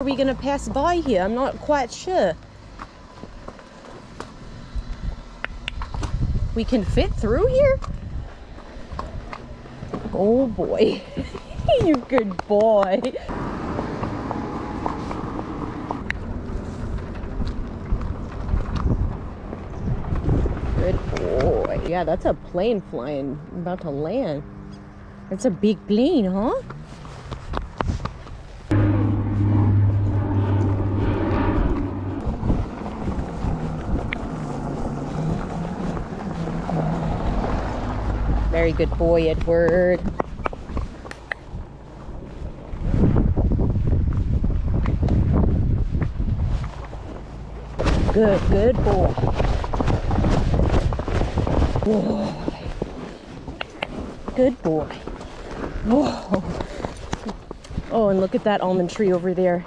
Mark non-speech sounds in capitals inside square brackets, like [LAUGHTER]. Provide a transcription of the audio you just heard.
Are we gonna pass by here? I'm not quite sure. We can fit through here? Oh boy. [LAUGHS] you good boy. Good boy. Yeah, that's a plane flying, about to land. That's a big plane, huh? Very good boy, Edward. Good, good boy. Boy. Good boy. Whoa. Oh, and look at that almond tree over there.